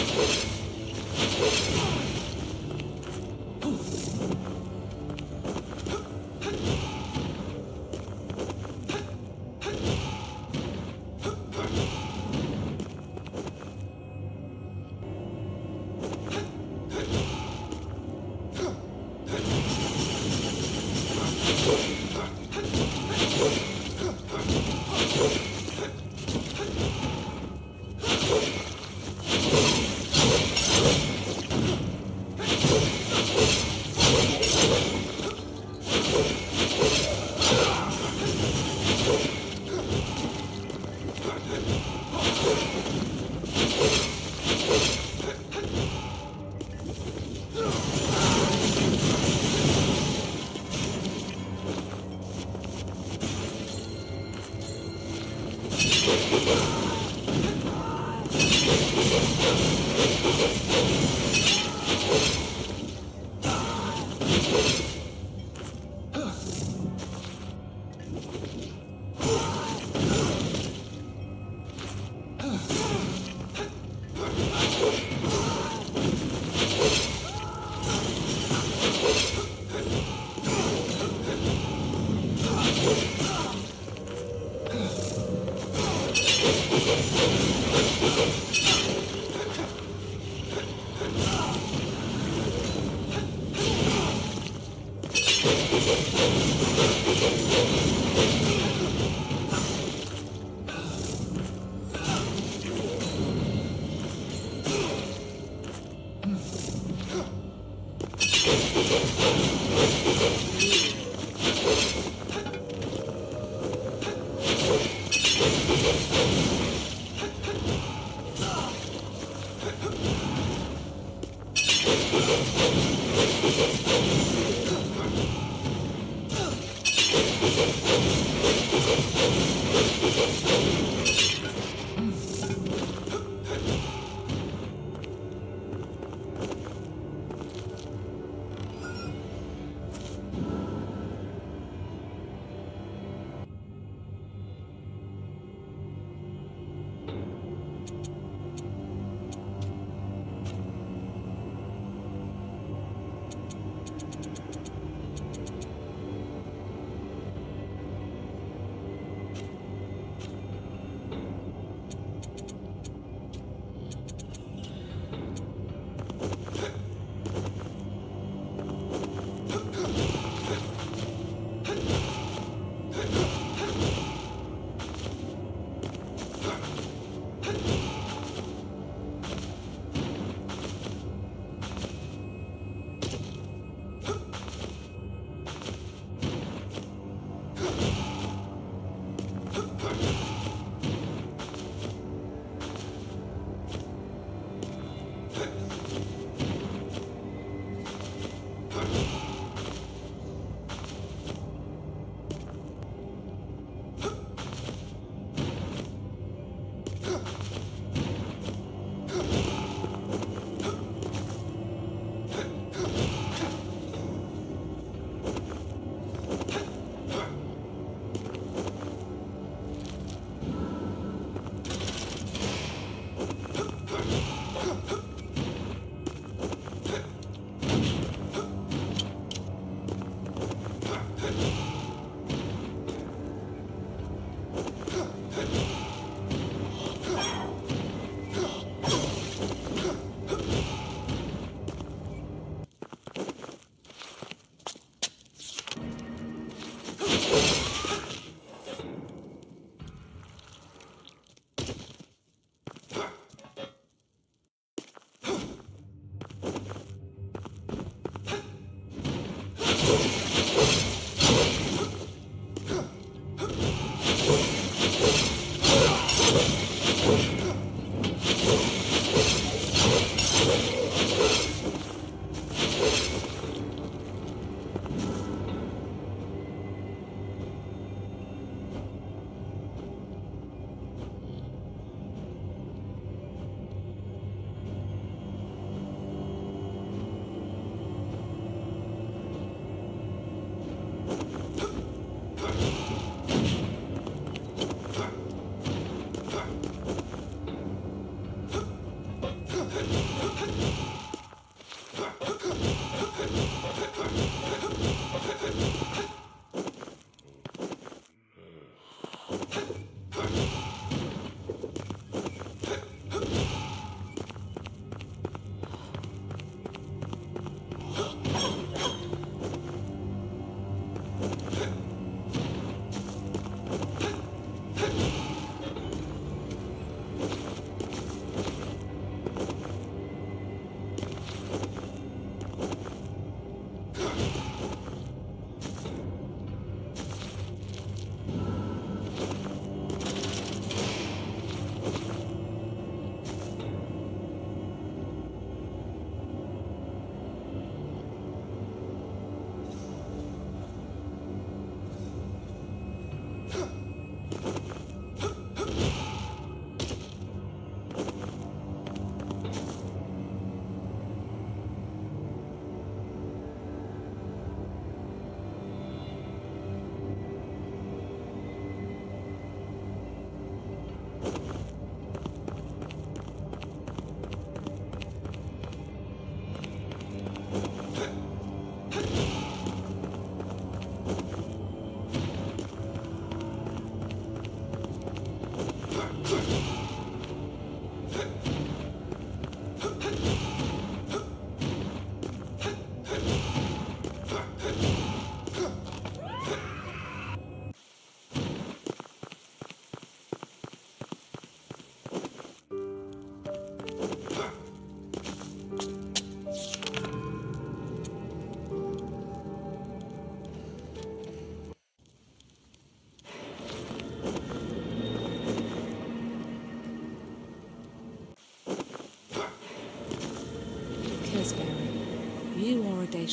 Let's go.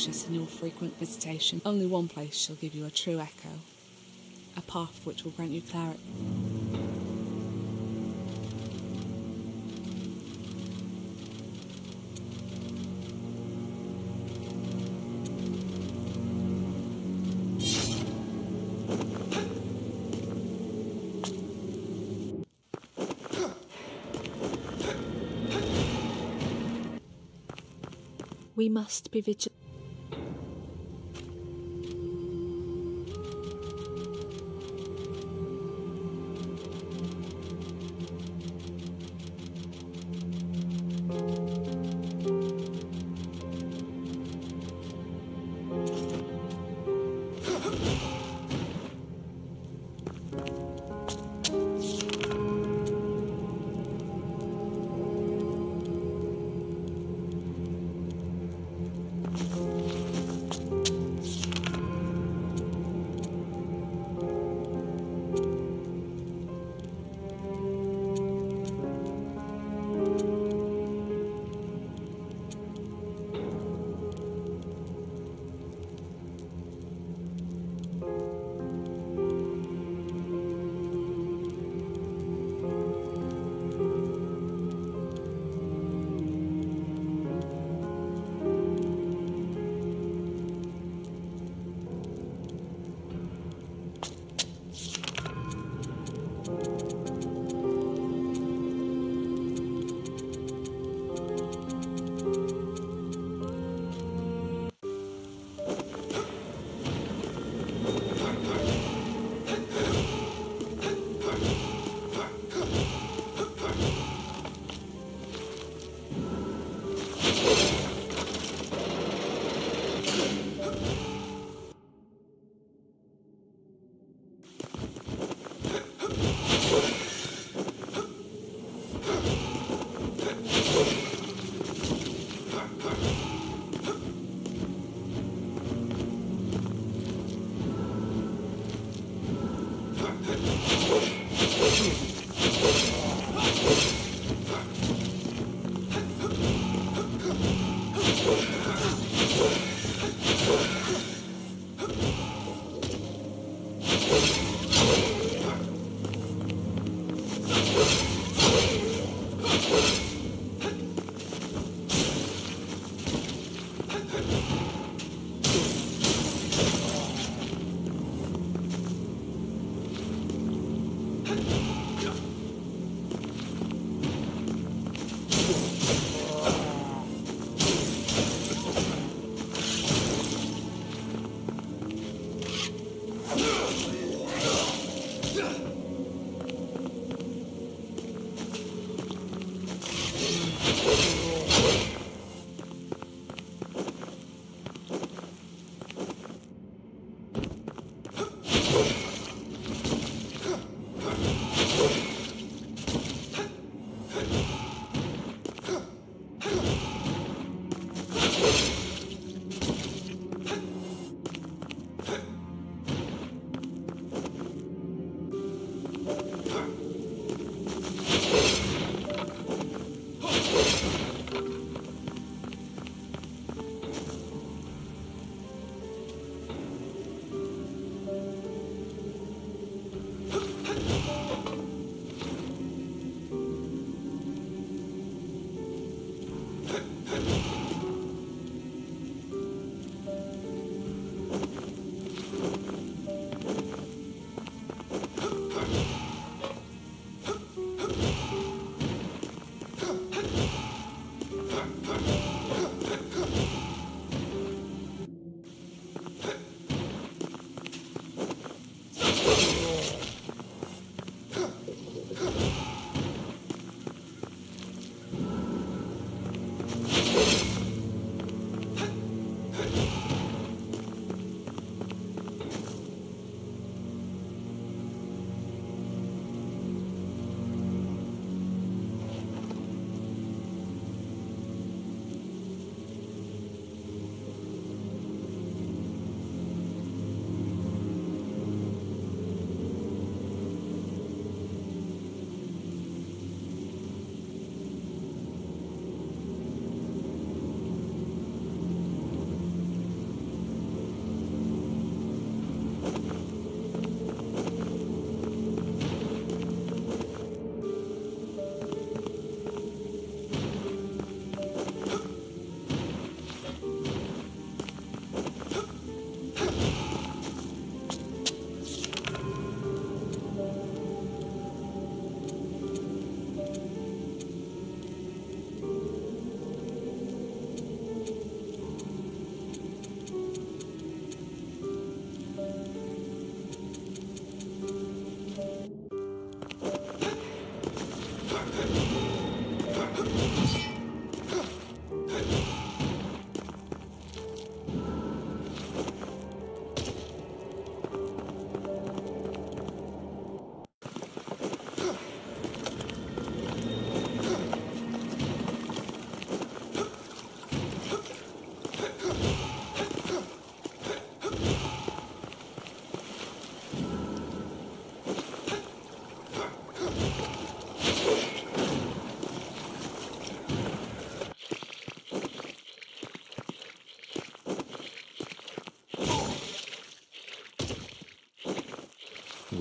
In your frequent visitation, only one place shall give you a true echo, a path which will grant you clarity. We must be vigilant.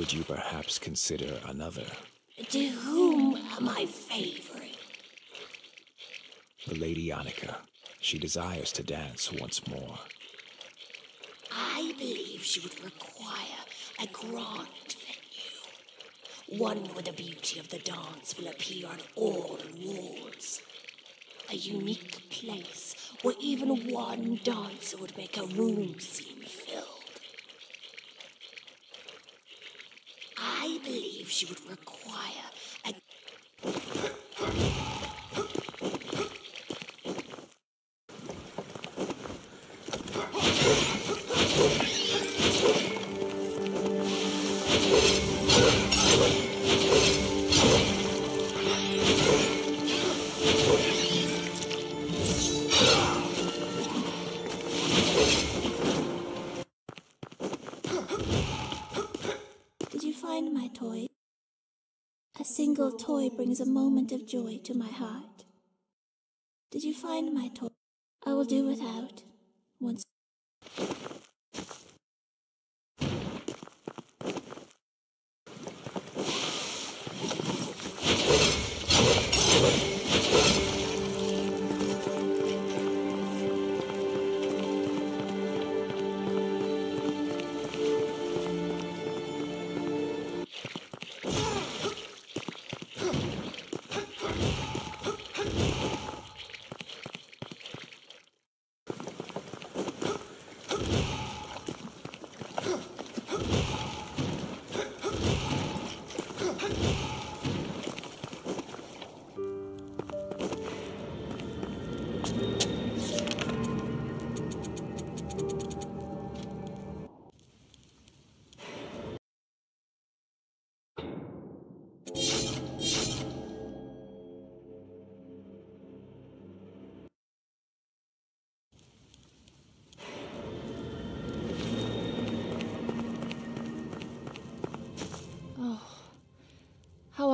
Would you perhaps consider another? To whom am I favoring? The Lady Annika. She desires to dance once more. I believe she would require a grand venue. One where the beauty of the dance will appear on all walls. A unique place where even one dancer would make a room seem filled. I believe she would require brings a moment of joy to my heart. Did you find my toy? I will do without.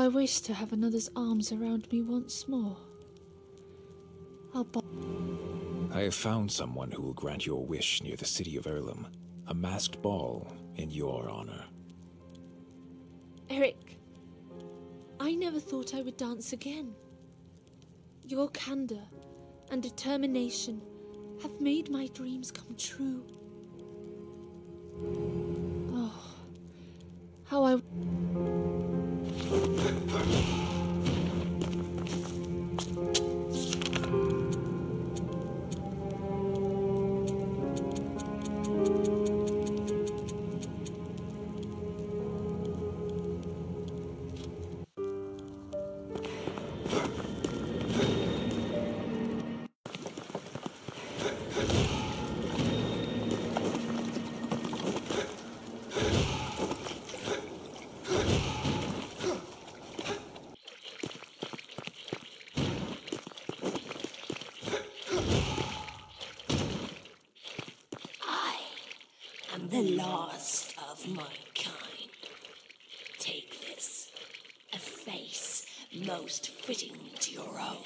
I wish to have another's arms around me once more. I'll I have found someone who will grant your wish near the city of Erlem. A masked ball in your honor. Eric, I never thought I would dance again. Your candor and determination have made my dreams come true. Fitting to your own.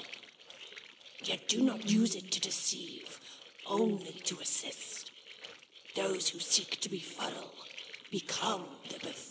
Yet do not use it to deceive, only to assist. Those who seek to befuddle become the befuddled.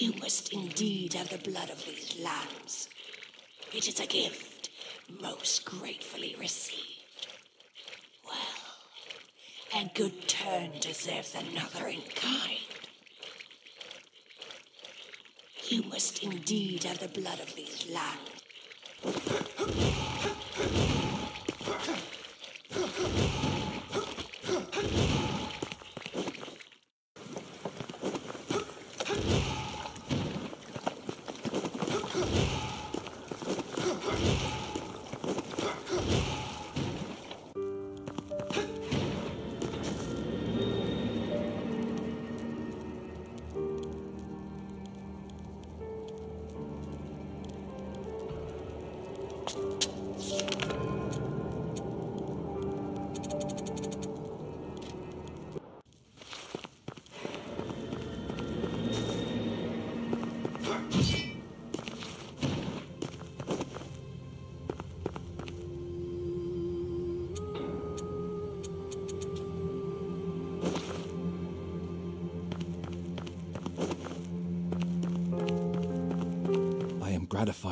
You must indeed have the blood of these lambs. It is a gift most gratefully received. Well, a good turn deserves another in kind. You must indeed have the blood of these lambs.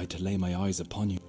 To lay my eyes upon you.